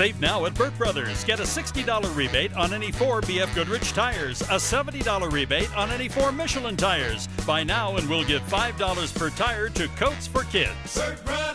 Save now at Burt Brothers. Get a $60 rebate on any four BF Goodrich tires, a $70 rebate on any four Michelin tires. Buy now and we'll give $5 per tire to Coats for Kids. Burt Brothers.